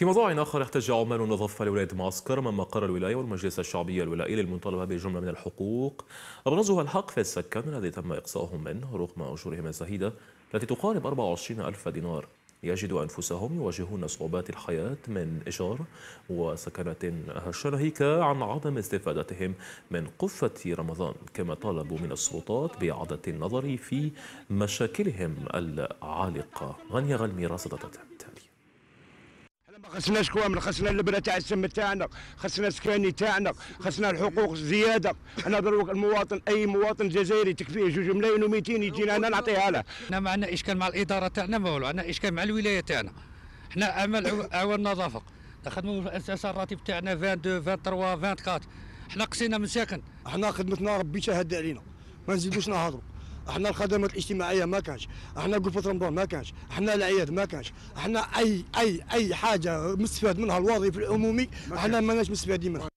في موضوع آخر احتج عمال النظافة لولاية معسكر أمام مقر الولاية والمجلس الشعبي الولائي للمطالبة بجملة من الحقوق. أبرزها الحق في السكن الذي تم إقصائهم منه رغم أجورهم الزهيدة التي تقارب 24 ألف دينار. يجدوا أنفسهم يواجهون صعوبات الحياة من إيجار وسكنات هشة ناهيك عن عدم استفادتهم من قفة رمضان كما طالبوا من السلطات بإعادة النظر في مشاكلهم العالقة. غني غلمي رصدت ما خصناش كوامل خصنا البرة تاع السم تاعنا خصنا سكاني تاعنا خصنا الحقوق زيادة. أنا دروك المواطن أي مواطن جزائري تكفيه جوج ملايين و200 يجينا أنا نعطيها له. إحنا ما عندنا إشكال مع الإدارة تاعنا ما والو عندنا إشكال مع الولاية تاعنا. إحنا عمل عو- عوان نظافه نخدموا الاساس الراتب تاعنا 22 23 24 إحنا قصينا من ساكن إحنا خدمتنا ربي شهد علينا. ما نزيدوش نهضروا. إحنا الخدمات الاجتماعية ما كانش إحنا قفة رمضان ما كانش إحنا العياد ما كانش إحنا اي اي أي حاجة مستفاد منها الوظيفي العمومي إحنا ماناش مستفادين منها.